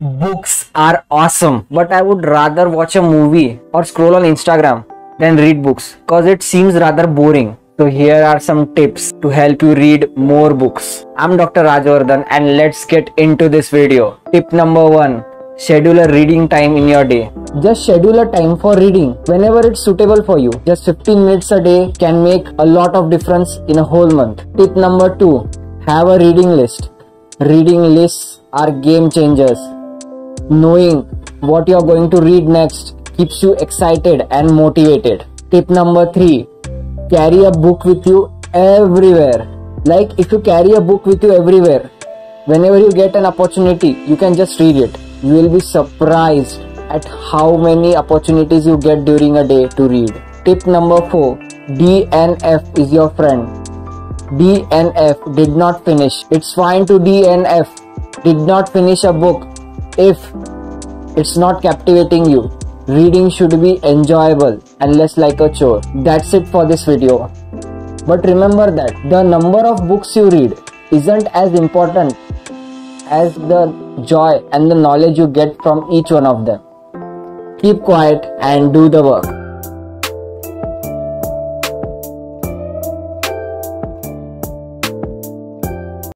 Books are awesome, but I would rather watch a movie or scroll on Instagram than read books because it seems rather boring. So here are some tips to help you read more books. I'm Dr. Rajwardhan and let's get into this video. Tip number 1. Schedule a reading time in your day. Just schedule a time for reading whenever it's suitable for you. Just 15 minutes a day can make a lot of difference in a whole month. Tip number 2. Have a reading list. Reading lists are game changers knowing what you're going to read next keeps you excited and motivated. Tip number three carry a book with you everywhere. Like if you carry a book with you everywhere, whenever you get an opportunity, you can just read it. You will be surprised at how many opportunities you get during a day to read. Tip number four DNF is your friend. DNF did not finish. It's fine to DNF. Did not finish a book if it's not captivating you. Reading should be enjoyable and less like a chore. That's it for this video. But remember that the number of books you read isn't as important as the joy and the knowledge you get from each one of them. Keep quiet and do the work.